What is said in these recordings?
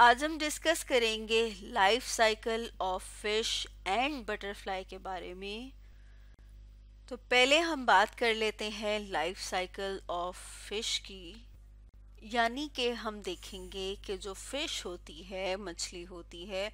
आज हम डिस्कस करेंगे life cycle of fish and butterfly के बारे में। तो पहले हम बात कर लेते हैं लाइफ साइकिल ऑफ़ फ़िश की। यानी कि हम देखेंगे कि जो फ़िश होती है, मछली होती है,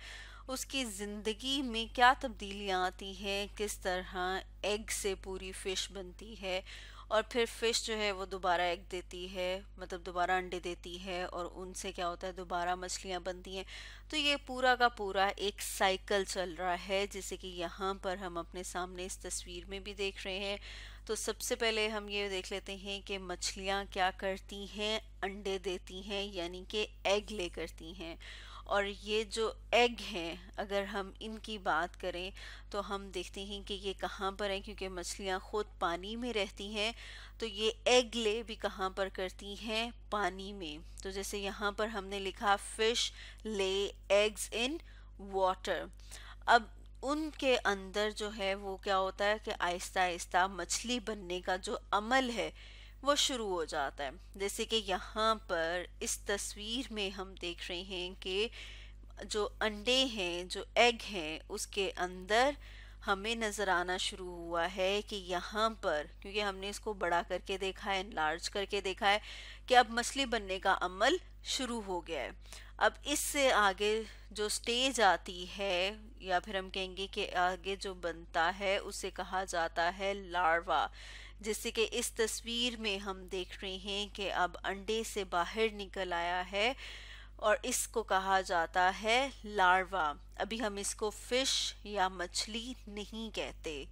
उसकी ज़िंदगी में क्या तब्दीलियाँ आती हैं, किस तरह एग से पूरी फ़िश बनती है और फिर फ़िश जो है वो दोबारा एग देती है मतलब दोबारा अंडे देती है और उनसे क्या होता है, दोबारा मछलियाँ बनती हैं। तो ये पूरा का पूरा एक साइकिल चल रहा है, जैसे कि यहाँ पर हम अपने सामने इस तस्वीर में भी देख रहे हैं। तो सबसे पहले हम ये देख लेते हैं कि मछलियाँ क्या करती हैं, अंडे देती हैं, यानी कि एग ले करती हैं। और ये जो एग हैं, अगर हम इनकी बात करें तो हम देखते हैं कि ये कहाँ पर हैं, क्योंकि मछलियाँ खुद पानी में रहती हैं तो ये एग ले भी कहाँ पर करती हैं? पानी में। तो जैसे यहाँ पर हमने लिखा fish lay eggs in water अब उनके अंदर जो है, वो क्या होता है कि आहिस्ता आहिस्ता मछली बनने का जो अमल है वो शुरू हो जाता है। जैसे कि यहाँ पर इस तस्वीर में हम देख रहे हैं कि जो अंडे हैं, जो एग हैं, उसके अंदर हमें नज़र आना शुरू हुआ है कि यहाँ पर, क्योंकि हमने इसको बड़ा करके देखा है लार्ज करके देखा है कि अब मछली बनने का अमल शुरू हो गया है। अब इससे आगे जो स्टेज आती है, या फिर हम कहेंगे कि आगे जो बनता है, उसे कहा जाता है लार्वा जिससे कि इस तस्वीर में हम देख रहे हैं कि अब अंडे से बाहर निकल आया है और इसको कहा जाता है लार्वा। अभी हम इसको फ़िश या मछली नहीं कहते।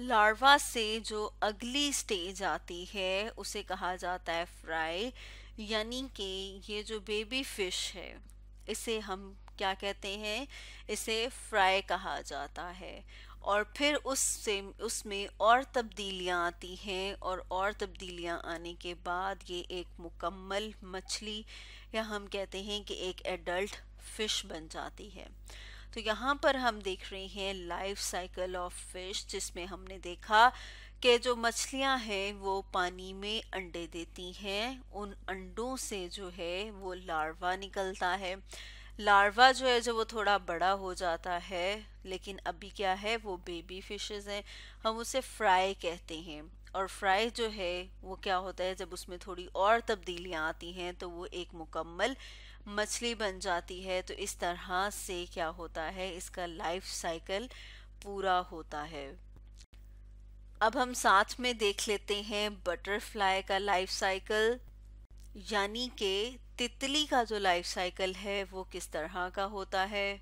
लार्वा से जो अगली स्टेज आती है, उसे कहा जाता है फ्राई, यानी कि ये जो बेबी फ़िश है, इसे हम क्या कहते हैं? इसे फ्राई कहा जाता है। और फिर उससे उसमें और तब्दीलियाँ आती हैं और और तब्दीलियाँ आने के बाद ये एक मुकम्मल मछली, या हम कहते हैं कि एक एडल्ट फ़िश बन जाती है। तो यहाँ पर हम देख रहे हैं लाइफ साइकिल ऑफ़ फ़िश जिसमें हमने देखा कि जो मछलियाँ हैं वो पानी में अंडे देती हैं, उन अंडों से जो है वो लार्वा निकलता है। लार्वा जो है जो वो थोड़ा बड़ा हो जाता है, लेकिन अभी क्या है, वो बेबी फिशेस हैं। हम उसे फ्राई कहते हैं। और फ्राई जो है, वो क्या होता है, जब उसमें थोड़ी और तब्दीलियाँ आती हैं तो वो एक मुकम्मल मछली बन जाती है। तो इस तरह से क्या होता है, इसका लाइफ साइकिल पूरा होता है। अब हम साथ में देख लेते हैं बटरफ्लाई का लाइफ साइकिल यानी कि तितली का जो लाइफ साइकिल है, वो किस तरह का होता है?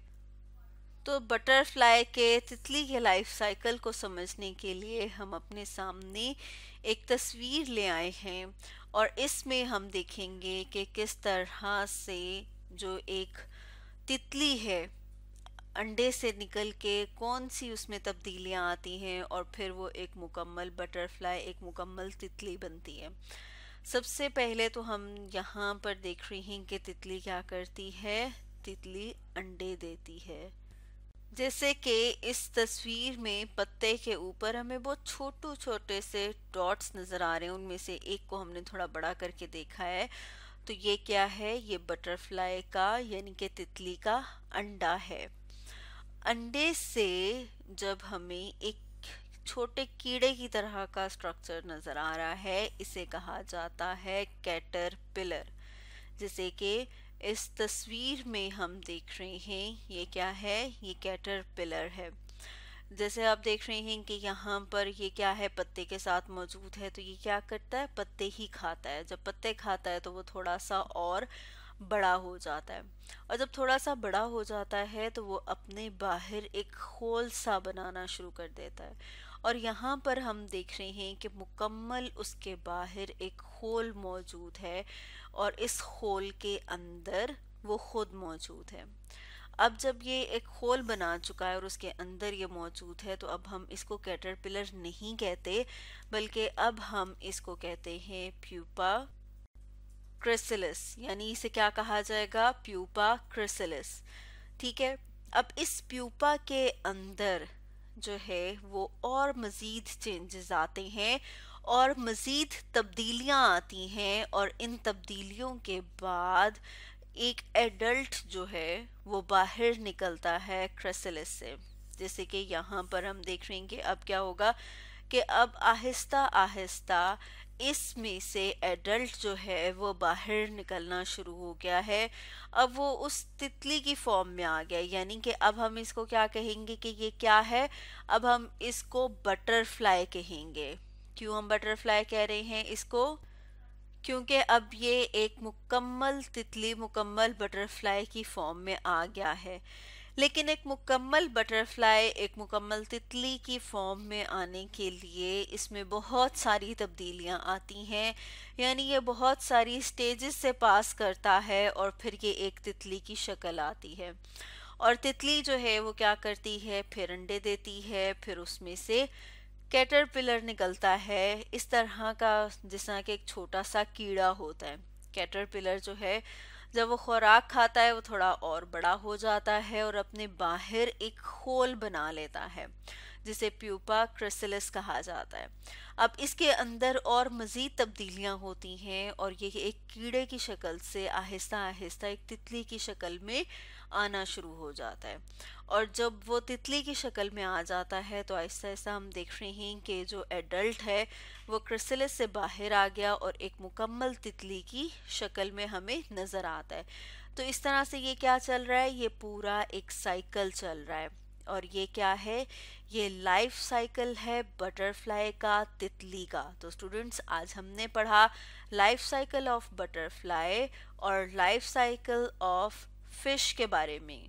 तो बटरफ्लाई के तितली के लाइफ साइकिल को समझने के लिए हम अपने सामने एक तस्वीर ले आए हैं और इसमें हम देखेंगे कि किस तरह से जो एक तितली है, अंडे से निकल के कौन सी उसमें तब्दीलियाँ आती हैं और फिर वो एक मुकम्मल बटरफ्लाई एक मुकम्मल तितली बनती है। सबसे पहले तो हम यहाँ पर देख रहे हैं कि तितली क्या करती है। तितली अंडे देती है। जैसे कि इस तस्वीर में पत्ते के ऊपर हमें बहुत छोटू छोटे से डॉट्स नज़र आ रहे हैं। उनमें से एक को हमने थोड़ा बड़ा करके देखा है। तो ये क्या है? ये बटरफ्लाई का यानी कि तितली का अंडा है। अंडे से जब हमें एक छोटे कीड़े की तरह का स्ट्रक्चर नज़र आ रहा है। इसे कहा जाता है कैटर पिलर जिसे कि इस तस्वीर में हम देख रहे हैं। ये क्या है? ये कैटर पिलर है। जैसे आप देख रहे हैं कि यहाँ पर ये क्या है? पत्ते के साथ मौजूद है तो ये क्या करता है? पत्ते ही खाता है। जब पत्ते खाता है तो वो थोड़ा सा और बड़ा हो जाता है। और जब थोड़ा सा बड़ा हो जाता है तो वो अपने बाहर एक खोल सा बनाना शुरू कर देता है। और यहाँ पर हम देख रहे हैं कि मुकम्मल उसके बाहर एक होल मौजूद है और इस होल के अंदर वो खुद मौजूद है। अब जब ये एक होल बना चुका है और उसके अंदर ये मौजूद है तो अब हम इसको कैटरपिलर नहीं कहते, बल्कि अब हम इसको कहते हैं प्यूपा क्रिसलिस यानी इसे क्या कहा जाएगा? प्यूपा क्रिसलिस ठीक है? अब इस प्यूपा के अंदर जो है, वो और मज़ीद चेंजेस आते हैं और मज़ीद तब्दीलियाँ आती हैं और इन तब्दीलियों के बाद एक एडल्ट जो है, वो बाहर निकलता है क्रेसलिस से। जैसे कि यहाँ पर हम देख रहे हैं कि अब क्या होगा कि अब आहिस्ता आहिस्ता इसमें से एडल्ट जो है, वो बाहर निकलना शुरू हो गया है। अब वो उस तितली की फॉर्म में आ गया यानी कि अब हम इसको क्या कहेंगे कि ये क्या है? अब हम इसको बटरफ्लाई कहेंगे। क्यों हम बटरफ्लाई कह रहे हैं इसको? क्योंकि अब ये एक मुकम्मल तितली, मुकम्मल बटरफ्लाई की फॉर्म में आ गया है। लेकिन एक मुकम्मल बटरफ्लाई, एक मुकम्मल तितली की फॉर्म में आने के लिए इसमें बहुत सारी तब्दीलियाँ आती हैं। यानी ये बहुत सारी स्टेजेस से पास करता है और फिर ये एक तितली की शक्ल आती है। और तितली जो है वो क्या करती है? फिर अंडे देती है, फिर उसमें से कैटरपिलर निकलता है। इस तरह का जिस तरह के एक छोटा सा कीड़ा होता है। कैटरपिलर जो है जब वो खुराक खाता है, वो थोड़ा और बड़ा हो जाता है और अपने बाहर एक खोल बना लेता है, जिसे प्यूपा क्रिसलिस कहा जाता है। अब इसके अंदर और मज़ीद तब्दीलियाँ होती हैं और ये एक कीड़े की शक्ल से आहिस्ता आहिस्ता एक तितली की शक्ल में आना शुरू हो जाता है। और जब वो तितली की शक्ल में आ जाता है तो आहिस्ता आहिस्ता हम देख रहे हैं कि जो एडल्ट है, वो क्रिसलिस से बाहर आ गया और एक मुकम्मल तितली की शक्ल में हमें नज़र आता है। तो इस तरह से ये क्या चल रहा है? ये पूरा एक साइकिल चल रहा है। और ये क्या है? ये लाइफ साइकिल है बटरफ्लाई का, तितली का। तो स्टूडेंट्स आज हमने पढ़ा लाइफ साइकिल ऑफ़ बटरफ्लाई और लाइफ साइकिल ऑफ़ फ़िश के बारे में।